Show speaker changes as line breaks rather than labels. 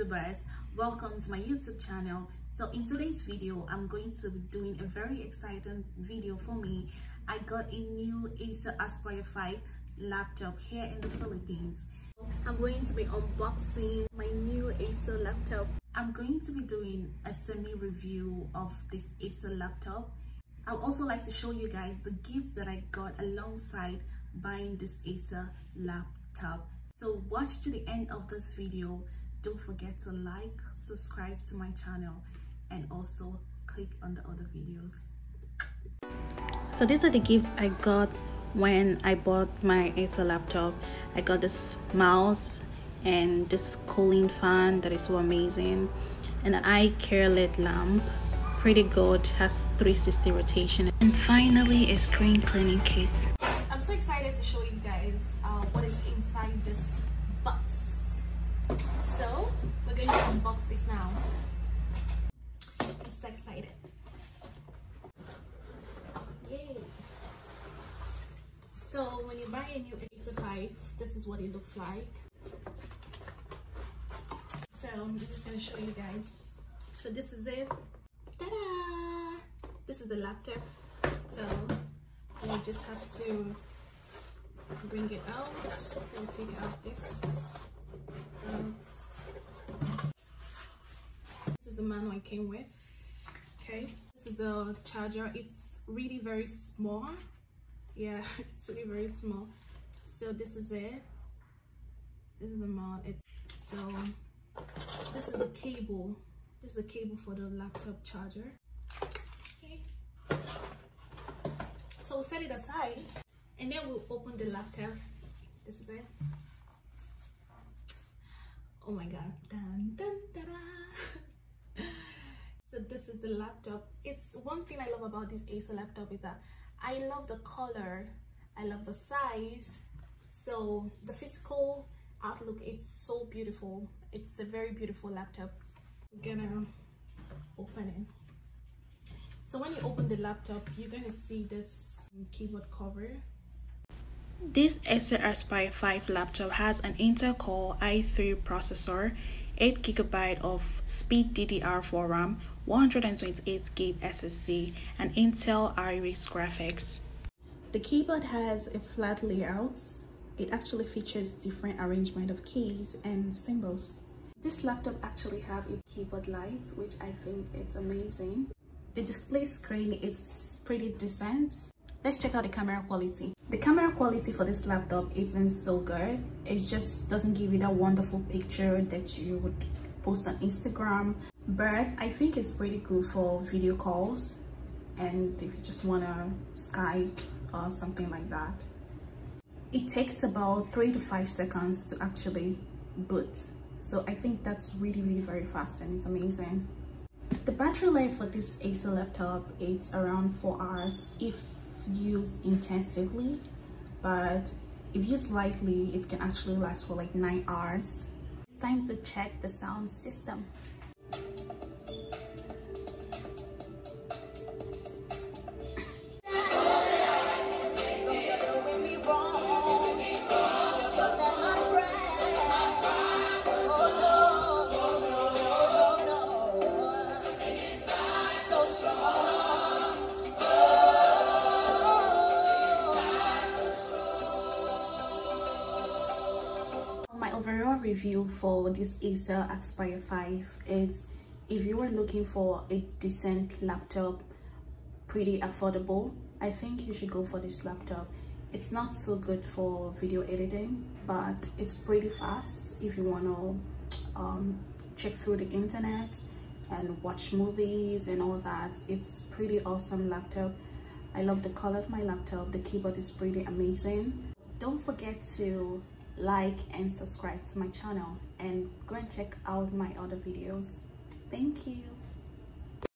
youtubers welcome to my youtube channel. So in today's video i'm going to be doing a very exciting video for me. I got a new acer aspire 5 laptop here in the philippines. I'm going to be unboxing my new acer laptop. I'm going to be doing a semi review of this acer laptop. I would also like to show you guys the gifts that i got alongside buying this acer laptop. So watch to the end of this video don't forget to like subscribe to my channel and also click on the other videos. So these are the gifts i got when i bought my acer laptop. I got this mouse and this cooling fan that is so amazing. And an eye care lit lamp pretty good has 360 rotation. And finally a screen cleaning kit. I'm so excited to show you unbox this now. I'm so excited. Yay! So when you buy a new Acer 5, this is what it looks like. So I'm just gonna show you guys. So this is it. Ta-da! This is the laptop. So you just have to bring it out. So take out this. Um, the manual it came with okay? This is the charger. It's really very small. Yeah it's really very small. So this is it. This is the mod. It's so this is the cable. This is the cable for the laptop charger. Okay. So we'll set it aside and then we'll open the laptop. This is it. Oh my god. Is the laptop. It's one thing i love about this acer laptop is that i love the color i love the size. So the physical outlook it's so beautiful. It's a very beautiful laptop. I'm gonna open it. So when you open the laptop you're gonna see this keyboard cover. This Acer Aspire 5 laptop has an Intel Core i3 processor 8 GB of speed DDR4 RAM, 128 GB SSD, and Intel Iris graphics. The keyboard has a flat layout. It actually features different arrangement of keys and symbols. This laptop actually have a keyboard light, which I think it's amazing. The display screen is pretty decent let's check out the camera quality the camera quality for this laptop isn't so good it just doesn't give you that wonderful picture that you would post on instagram but i think it's pretty good for video calls. And if you just want to skype or something like that. It takes about three to five seconds to actually boot. So i think that's really really very fast and it's amazing. The battery life for this acer laptop is around four hours if used intensively. But if used lightly it can actually last for like nine hours. It's time to check the sound system Thank you. Review for this Acer Aspire 5 is if you are looking for a decent laptop, pretty affordable, I think you should go for this laptop. It's not so good for video editing, but it's pretty fast if you want to um, check through the internet and watch movies and all that. It's pretty awesome laptop. I love the color of my laptop. The keyboard is pretty amazing. Don't forget to like and subscribe to my channel. And go and check out my other videos. Thank you